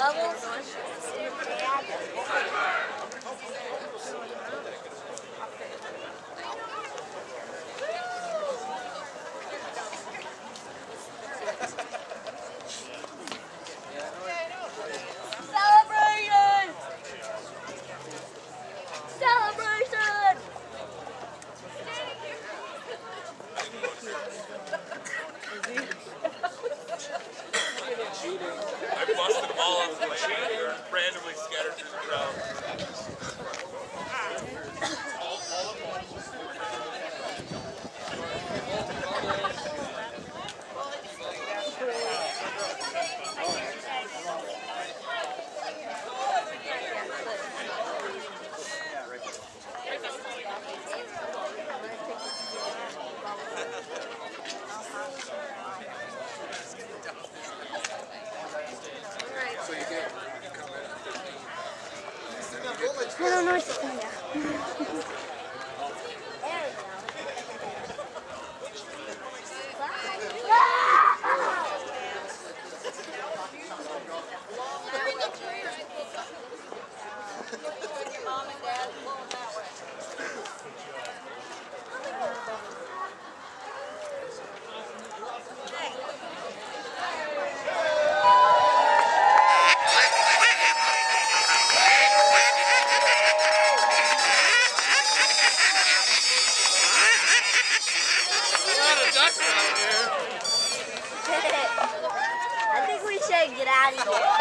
Bubbles. all over my shoulder, randomly scattered through the crowd. 物のしてたんだ。I think we should get out of here.